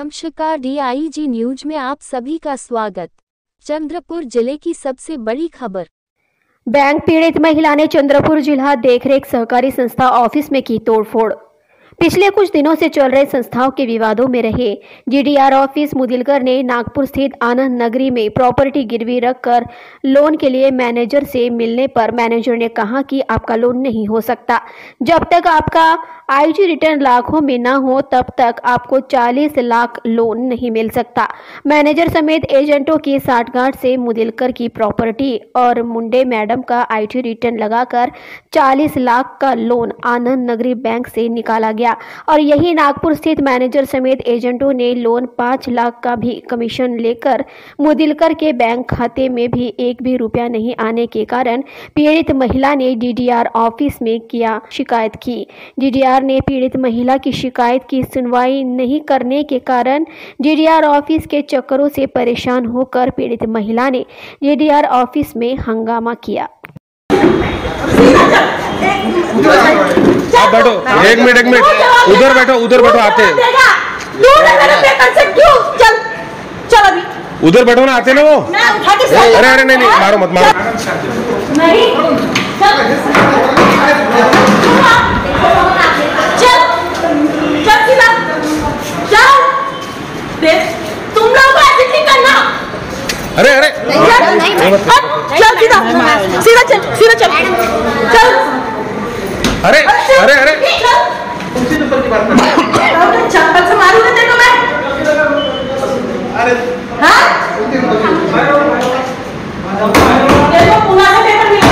नमस्कार DIG news में आप सभी का स्वागत। चंद्रपुर ज़िले की सबसे बड़ी खबर। बैंक पीड़ित महिला ने चंद्रपुर जिला देखरेख सहकारी संस्था ऑफ़िस में की तोड़फोड़। पिछले कुछ दिनों से चल रहे संस्थाओं के विवादों में रहे। जीडीआर ऑफ़िस मुदिलकर ने नागपुर स्थित आनंद नगरी में प्रॉपर्टी गिरवी रखकर लोन के लिए मैनेजर से मिलने पर मैनेजर ने कहा कि आपका लोन नहीं हो सकता। जब तक आपका आईटी रिटर्न लाखों में ना हो, तब तक आपको 40 लाख लोन नहीं मिल सकता। मैनेजर समेत एजेंटों की साठगांठ से मुदिलकर की प्रॉपर्टी और मुंडे मैडम का आईटी रिटर्न लगाकर 40 लाख का लोन आनंद नगरी बैंक से निकाला गया। और यही नागपुर स्थित मैनेजर समेत एजेंटों ने लोन पाँच लाख का भी कमीशन लेकर मुदिलकर के बैंक खाते में भी एक भी रुपया नहीं आने के कारण पीड़ित महिला ने डीडीआर ऑफ़िस में किया शिकायत की। डीडीआर सरकार ने पीड़ित महिला की शिकायत की सुनवाई नहीं करने के कारण जीडीआर ऑफ़िस के चक्करों से परेशान होकर पीड़ित महिला ने जीडीआर ऑफ़िस में हंगामा किया। आप बैठो। एक मिनट एक मिनट। उधर बैठो उधर बैठो आते। उधर बैठो ना आते ना वो। अरे अरे नहीं नहीं मारो मत मारो नहीं चल चल सीधा चल देख तुम लोग को ऐसे नहीं करना अरे अरे। चल चल सीधा। सीधा चल सीधा चल। चल। अरे चप्पल से मारूँगा तेरे को मैं हाँ देखो पुणे से पेपर मिले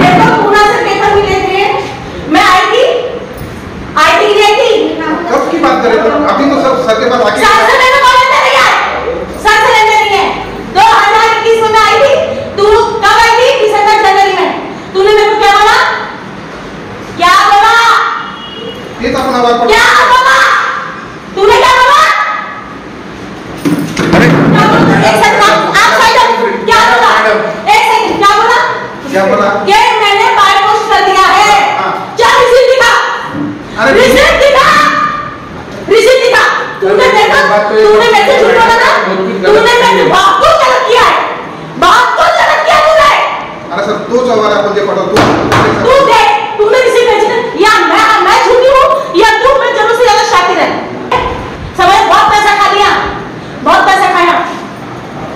देखो पुणे से पेपर मिले थे मैं आई थी आई थी नहीं थी कब की बात कर रहे हो अभी तो सब सर के पास आके सर से मैंने बोला था नहीं यार सर से लेने नहीं है दो हज़ार इक्कीस में मैं आई थी तू कब आई थी दिसंबर जनवरी में तूने मेरे को क्या बोला क्या बोला तो अपना क्या बोला तूने क्या बोला अरे। बोला? एक सेकंड आप आप साइड हो। क्या बोला? एक सेकंड क्या बोला? क्या बोला? ये मैंने पोस्ट कर दिया है। चल रिसीट दिखा। अरे रिसीट दिखा तूने मेरे को तूने मेरे से झूठ बोला ना तूने मेरे बाप को गलत किया है बाप को गलत किया तूने अरे सर तो सवाल है अपन जे पढ़ो तू तू दे तूने रिसीट भेजी या मैं मैं झूठी हूँ या तू मैं ज़रूर से ज़्यादा शातिर है समझ बहुत पैसा खा लिया बहुत पैसा खाया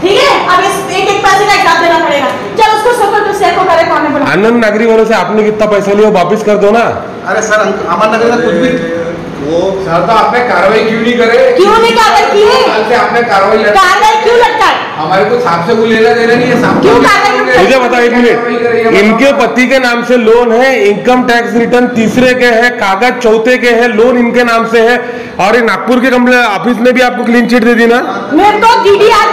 ठीक है अब इस एक एक पैसे का हिसाब देना पड़ेगा चल उसको सफ़र तो शेयर को करे आनंद नागरी वालों से आपने कितना पैसा लिया वो वापिस कर दो ना। अरे सर अमर नगर में कुछ भी वो सर तो आपने कार्रवाई क्यों नहीं करे? क्यों नहीं कार्रवाई की है? आपने कार्रवाई कार्रवाई क्यों लगता है? हमारे को साहब से कोई लेना देना नहीं है क्यों मुझे बताओ एक मिनट। इनके पति के नाम से लोन है इनकम टैक्स रिटर्न तीसरे के है कागज़ चौथे के है लोन इनके नाम से है। और ये नागपुर के ऑफ़िस ने भी आपको क्लीन चिट दे दी ना मेरे को डीडीआर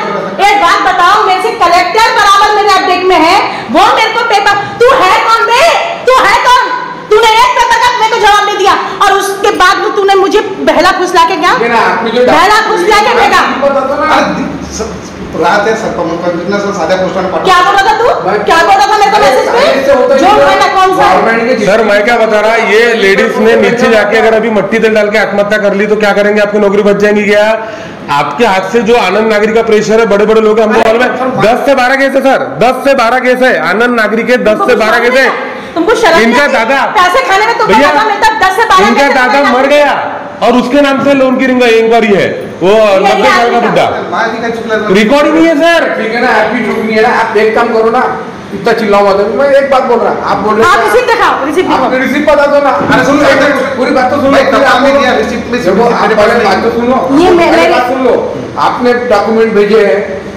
एक बात बताओ मेरे से कलेक्टर बराबर मेरे अपडेट में है वो मेरे को पेपर तू है कौन बे? तू है कौन? तूने एक पेपर का मेरे को जवाब नहीं दिया। और उसके बाद तूने मुझे बहला फुसला के क्या? बहला फुसला के भेजा पता तो ना अरे दि- स- रात है सर कंप्यूटर सर सादा पोस्टर में क्या बोला था तू? क्या बोला था मेरे को मैसेज पे? जो मैंने कौन सा? सर मैं क्या बता रहा ये लेडीज़ ने नीचे जाके अगर अभी मट्टी तेल डाल के आत्महत्या कर ली तो क्या करेंगे? आपकी नौकरी बच जाएँगी क्या? आपके हाथ से जो आनंद नागरिक का प्रेशर है बड़े बड़े लोग हैं, हमको मालूम है। दस से बारह केस है सर। दस से बारह केस है। आनंद नागरिक के दस से बारह केस है। तुमको शर्म इनका दादा पैसे खाने में तुमको मिलता दस से बारह इनका दादा मर गया और उसके नाम से लोन की इंक्वायरी है। वो नब्बे साल का बुढ़ा रिकॉर्ड नहीं है सर ठीक है ना आप भी नहीं है ना आप एक काम करो ना इतना चिल्लाओ मत। मैं एक बात बोल रहा आप बोल रहे आप रिसीप्ट दिखाओ रिसीप्ट आपने दिखाओ रिसीप्ट बता दो ना। अरे सुनो, एक पूरी बात तो सुनो। भाई, तब आपने आप दिया, रिसीप्ट में- देखो, आप पहले बात तो सुनो। ये मैं- मैंने- बात सुन लो। आपने डॉक्यूमेंट भेजे हैं।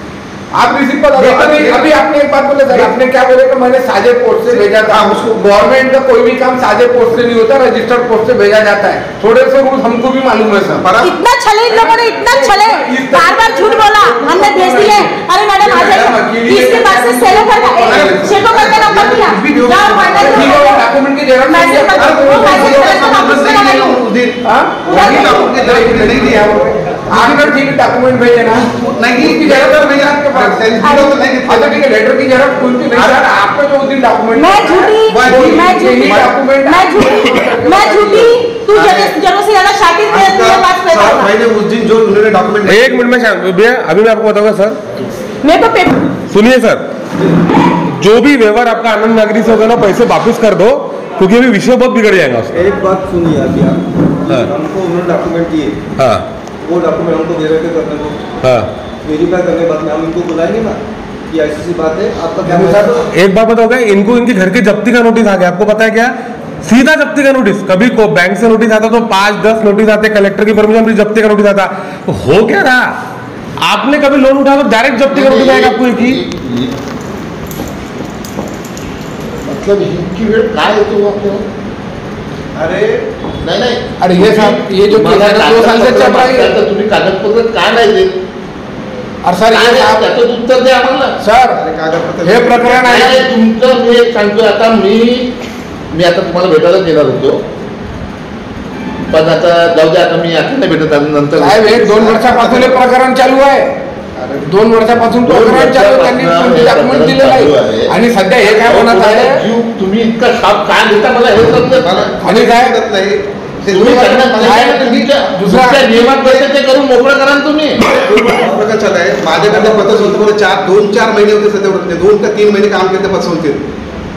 आप रिसीप्ट पर अभी अभी आपने एक बात बोला सर आपने क्या बोले कि मैंने साझे पोस्ट से भेजा था? हाँ, उसको- गवर्नमेंट का कोई भी काम साझे पोस्ट से नहीं होता रजिस्टर्ड पोस्ट से भेजा जाता है। थोड़े से रूल हमको भी मालूम है सर इतना छले इन लोगों ने इतना छले। बार बार झूठ बोला हमने भेज दिए। अरे मैडम आ जाइए इसके पास से सेलो कर शेको करके नंबर दिया। जाओ फाइनल ठीक है वो डॉक्यूमेंट की ज़रूरत नहीं मैसेज है कर- वो मैसेज करके वापस करा लाई हूँ। नहीं दिया वो आपने ठीक डॉक्यूमेंट भेजे ना नहीं उसकी ज़रूरत है आपके पास। ज़ीरो तो नहीं अच्छा ठीक है लेटर की ज़रूरत कोई भी नहीं। सर आपका जो उस दिन डॉक्यूमेंट मैं झूठी मैं झूठी डॉक्यूमेंट मैं झूठी मैं झूठी तू ज़रूर ज़रूर से ज़्यादा शाकिर मेरे मेरे पास देता सर होगा मैंने उस दिन जो उन्होंने डॉक्यूमेंट एक मिनट में भैया अभी मैं आपको बताऊँगा सर। को पेपर सुनिए सर जो भी व्यवहार आपका आनंद नागरी से होगा ना पैसे वापस कर दो क्योंकि अभी विषय बहुत बिगड़ जाएगा उसका। एक बात सुनिए अभी आप। हाँ। हमको उन्होंने डॉक्यूमेंट दिए। हाँ। वो डॉक्यूमेंट हमको वेरीफाई करने को। हाँ। वेरीफाई करने के बाद में हम इनको बुलाएँगे ना कि ऐसी सी बात है आपका क्या एक बात बताओगे इनको इनके घर के जब्ती का नोटिस आ गया आपको पता है क्या? सीधा जब्ती का नोटिस कभी को बैंक से नोटिस आता तो पाँच दस नोटिस आते कलेक्टर की परमिशन जब्ती का नोटिस आता। तो हो क्या रहा? आपने कभी लोन उठाया तो डायरेक्ट जब्ती का नोटिस आपको एक ही मतलब इतकी वेळ काय येतो आपल्याला अरे नाही नाही। अरे हे साहब, ये जो तुम्हाला केस आहे, दो साल से चल रहा है. कागदपत्र तुम्ही कागदपत्र का नाही देत और सर साहब त्याचं उत्तर द्या आम्हाला सर अरे हे प्रकरण नाही, आहे तुमचं मी सांगतो आता मी मी आता तुम्हाला भेटायला येणार होतो. पण आता जाऊ द्या आता मी आता नाही भेटत आता नंतर दोन वर्षापासून हे प्रकरण चालू आहे दोन वर्षापासून दोन प्रकरण चालू आहे. त्यांनी वर्षापासून कोणती डॉक्युमेंट प्रकरण दिलेलं चालू आहे आहे. आणि सध्या हे काय म्हणत आहे जीव तुम्ही इतका शाप का देता मला हे समजत मला नाही. आणि काय? समजत नाही ते तुम्ही काय तुमच्या दुसरा- नियमात ते करून मोकळं करा ना तुम्ही प्रकार चालू आहे माझ्याकडे पतसंस्थेमध्ये चार दोन चार महिने होते सध्या होते दोन का तीन महीने काम करते पतसंस्थेत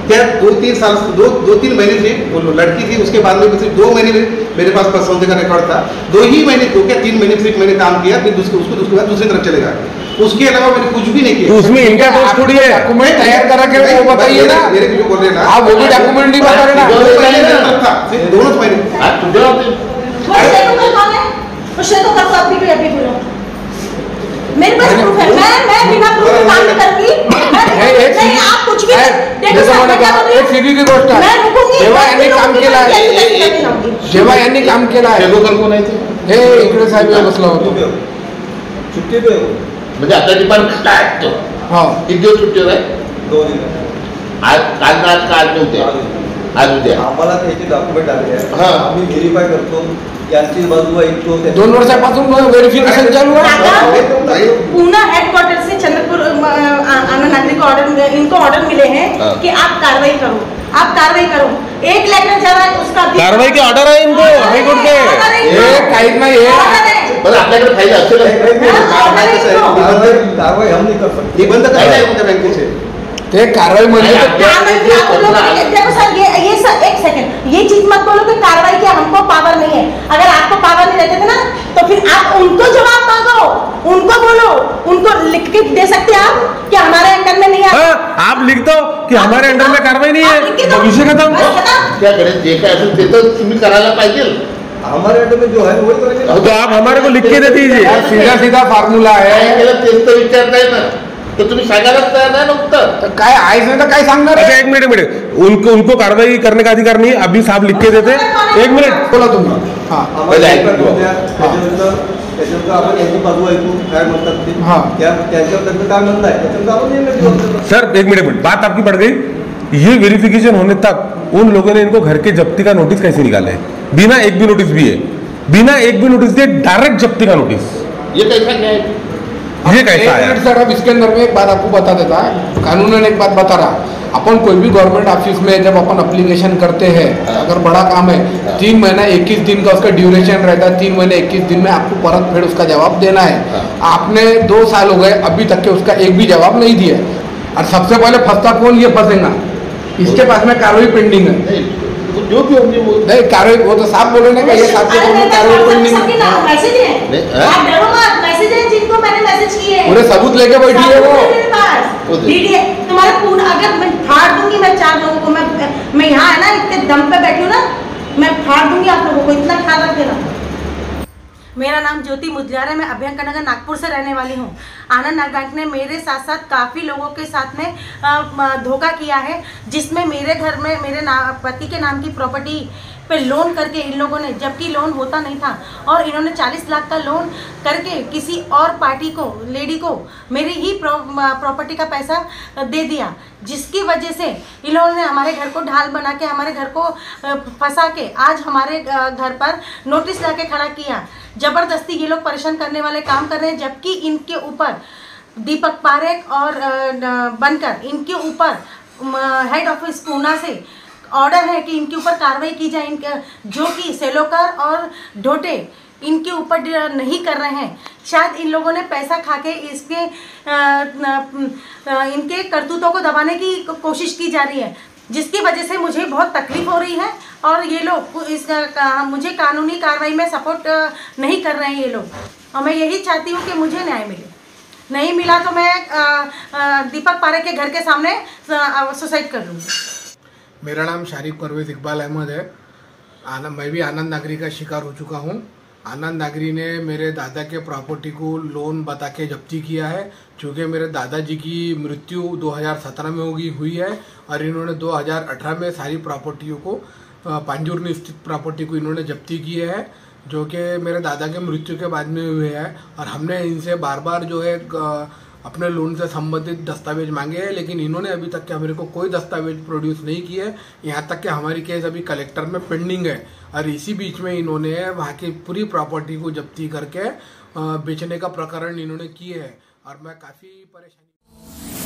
क्या दो तीन साल दो दो तीन महीने से वो लड़की थी उसके बाद में सिर्फ़ दो महीने में मेरे पास पतसंस्थे का रिकॉर्ड था। दो ही महीने दो क्या तीन महीने सिर्फ़ मैंने काम किया फिर दूसरे उसको उसके बाद दूसरी तरफ़ चले गए उसके अलावा मैंने कुछ भी नहीं तो किया उसमें इनका दोष थोड़ी है। डॉक्यूमेंट तैयार करा के वो बताइए ना। मेरे को जो बोल रहे ना आप वो भी डॉक्यूमेंट नहीं बता रहे ना। दोनों महीने ते- है तो मेरे पास प्रूफ है। मैं मैं बिना प्रूफ के काम नहीं करूँगी मैं- हे- एक नहीं सीधी- आप कुछ भी एक हूँ? सीधी गोष्ट आहे जेव्हा यांनी काम केलं आहे जेव्हा यांनी काम केलं आहे शेगोकर कोण आहे ते? हे इकडे साहेब बसला होतो। म्हणजे आता डिपार्टमेंट काय आहे तो? हा। किती दिवस सुट्टीवर आहे दो आज काल ना आज का आज नव्हते आज उद्या आम्हाला त्याचे डॉक्युमेंट आले आहे हा. आम्ही व्हेरीफाय करतो। यांची दोन वर्षापासून व्हेरिफिकेशन चालू आहे पूना हेडक्वार्टर से चंद्रपुर अ, आ- आनंद नागरिक को ऑर्डर इनको ऑर्डर मिले हैं हाँ। कि आप कार्रवाई करो आप कार्रवाई करो एक लेटर जा रहा है उसका कार्रवाई के ऑर्डर है इनको हाईकोर्ट के है। हे काहीच नाही हे ऑर्डर आपल्याकडे फाईल असेल कारवाई हम नहीं कर सकते निबंध काय बँकेचे ते कारवाई म्हणजे ये ये ये सर एक सेकंड ये चीज़ मत बोलो कि कार्रवाई की हमको पावर नहीं है अगर आपको पावर नहीं रहते थे ना तो फिर आप उनको जवाब मांगो उनको बोलो उनको लिख के दे सकते हैं आप? कि हमारे अंडर में नहीं आता हाँ, आप लिख दो कि हमारे अंडर में कार्रवाई नहीं है। विषय खत्म। क्या करें? आपल्याकडे जे काय असेल ते तर तुम्ही करायला पाहिजे हमारे अंडर में जो है वही करेंगे। तो आप हमारे को लिख के दे दीजिए। सीधा सीधा फार्मूला है। आहे केलं तेच तर विचारताय ना। तर तुम्ही सांगायलाच तयार नाही ना उत्तर तर काय आहेच नाही तर काय सांगणार अच्छा आहे? एक मिनट एक मिनट. उनको उनको कार्रवाई करने का अधिकार नहीं? अभी साहब लिख के देते. एक मिनट. बोला तुम्ही. हा. पहिले एक ऐकून करून घ्या. त्याच्यानंतर त्याच्यानंतर आपण यांची बाजू ऐकू. काय म्हणतात ते? हा. त्या त्यांच्यावर त्यांचं काय म्हणणं आहे? त्याच्यानंतर आपण निर्णय घेऊ. शकतो. सर एक मिनट एक मिनट. बात आपकी पड़ गई. ये वेरिफिकेशन होने तक उन लोगों ने इनको घर के जब्ती का नोटिस कैसे निकाला? है बिना एक भी नोटिस भी है बिना एक भी नोटिस दिए डायरेक्ट जब्ती का नोटिस ये कैसा न्याय? ये एक कैसा आया मिनट सर अब इसके अंदर में एक बात आपको बता देता है। कानूनन एक बात बता रहा अपन कोई भी गवर्नमेंट ऑफ़िस में जब अपन अप्लीकेशन करते हैं अगर बड़ा काम है तीन महीना इक्कीस दिन का उसका ड्यूरेशन रहता है तीन महीने इक्कीस दिन में आपको परत फिर उसका जवाब देना है। आपने दो साल हो गए अभी तक के उसका एक भी जवाब नहीं दिया और सबसे पहले फंसता कौन? ये फंसेगा। इसके पास में कार्रवाई पेंडिंग है। तो जो भी होंगे वो नहीं कार्रवाई वो तो साफ़ बोले ना ये साफ़ कार्रवाई पेंडिंग है। है। हाँ? है जिनको मैंने मैसेज किए हैं पूरे सबूत लेके बैठी है वो। डीडीए तुम्हारा पूरा अगर मैं फाड़ दूँगी मैं चार लोगों को मैं मैं यहाँ है ना इतने दम पे बैठी हूँ ना मैं फाड़ दूँगी आप लोगों को इतना ख्याल मेरा नाम ज्योति मुदलियार है मैं अभ्यंकर नगर नागपुर से रहने वाली हूँ। आनंद बैंक ने मेरे साथ साथ काफ़ी लोगों के साथ में धोखा किया है जिसमें मेरे घर में मेरे पति के नाम की प्रॉपर्टी पे लोन करके इन लोगों ने, जबकि लोन होता नहीं था। और इन्होंने 40 लाख का लोन करके किसी और पार्टी को लेडी को, मेरी ही प्रॉपर्टी का पैसा दे दिया, जिसकी वजह से इन्होंने हमारे घर को ढाल बना के, हमारे घर को फंसा के आज हमारे घर पर नोटिस ला खड़ा किया। ज़बरदस्ती ये लोग परेशान करने वाले काम कर रहे हैं, जबकि इनके ऊपर दीपक पारेख और बनकर इनके ऊपर हेड ऑफ़िस पूना से ऑर्डर है कि इनके ऊपर कार्रवाई की जाए, इनके, जो कि सेलोकर और ढोटे इनके ऊपर नहीं कर रहे हैं। शायद इन लोगों ने पैसा खा के इसके इनके करतूतों को दबाने की कोशिश की जा रही है, जिसकी वजह से मुझे बहुत तकलीफ़ हो रही है और ये लोग इस मुझे कानूनी कार्रवाई में सपोर्ट नहीं कर रहे हैं ये लोग। और मैं यही चाहती हूँ कि मुझे न्याय मिले। नहीं मिला तो मैं दीपक पारे के घर के सामने सुसाइड कर लूँगी मेरा नाम शारिक परवेज इकबाल अहमद है। आनंद मैं भी आनंद नागरी का शिकार हो चुका हूँ। आनंद नागरी ने मेरे दादा के प्रॉपर्टी को लोन बता के जब्ती किया है। क्योंकि मेरे दादाजी की मृत्यु 2017 में होगी हुई है और इन्होंने 2018 में सारी प्रॉपर्टियों को अ, पांजूर स्थित प्रॉपर्टी को इन्होंने जब्ती किए है जो कि मेरे दादा के मृत्यु के बाद में हुए हैं। और हमने इनसे बार बार जो है अपने लोन से संबंधित दस्तावेज़ मांगे हैं, लेकिन इन्होंने अभी तक के मेरे को कोई दस्तावेज़ प्रोड्यूस नहीं किए यहाँ तक कि हमारी केस अभी कलेक्टर में पेंडिंग है। और इसी बीच में इन्होंने वहाँ की पूरी प्रॉपर्टी को जब्ती करके बेचने का प्रकरण इन्होंने किए है। और मैं काफ़ी परेशानी